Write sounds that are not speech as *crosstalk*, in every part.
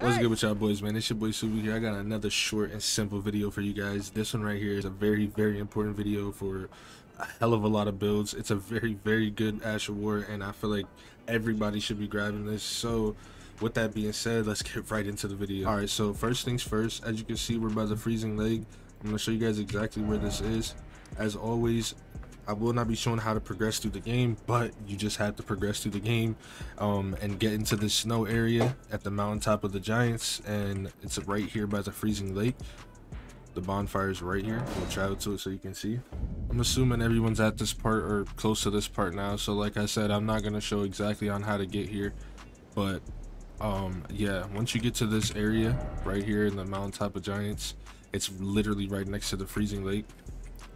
What's good with y'all boys, man? It's your boy Suvi here. I got another short and simple video for you guys. This one right here is a very, very important video for a hell of a lot of builds. It's a very, very good Ash War, and I feel like everybody should be grabbing this. So, with that being said, let's get right into the video. All right, so first things first, as you can see, we're by the freezing lake. I'm gonna show you guys exactly where this is. As always, I will not be showing how to progress through the game, but you just have to progress through the game um, and get into the snow area at the mountaintop of the Giants. And it's right here by the freezing lake. The bonfire is right here. We'll travel to it so you can see. I'm assuming everyone's at this part or close to this part now. So like I said, I'm not going to show exactly on how to get here. But um, yeah, once you get to this area right here in the mountaintop of Giants, it's literally right next to the freezing lake.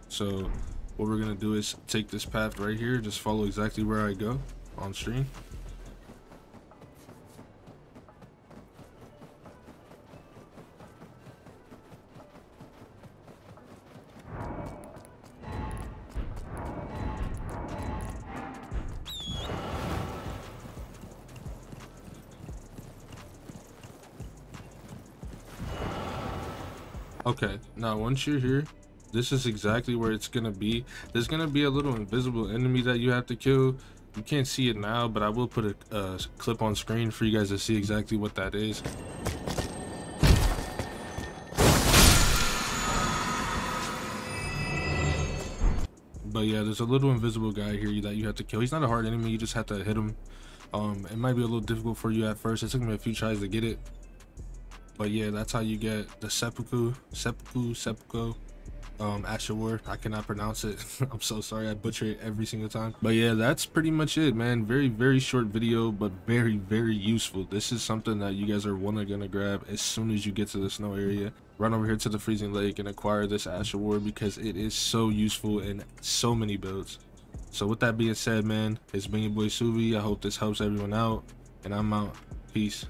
So what we're gonna do is take this path right here just follow exactly where I go on stream. Okay, now once you're here, this is exactly where it's gonna be. There's gonna be a little invisible enemy that you have to kill. You can't see it now but i will put a, a clip on screen for you guys to see exactly what that is. But yeah there's a little invisible guy here that you have to kill. He's not a hard enemy you just have to hit him. Um it might be a little difficult for you at first. It took me a few tries to get it. But yeah that's how you get the seppuku seppuku seppuku um Ash War. I cannot pronounce it. *laughs* I'm so sorry. I butcher it every single time. But yeah, that's pretty much it, man. Very, very short video, but very, very useful. This is something that you guys are one are gonna grab as soon as you get to the snow area. Run over here to the freezing lake and acquire this Ash War because it is so useful in so many builds. So with that being said, man, it's been your boy Suvi. I hope this helps everyone out. And I'm out. Peace.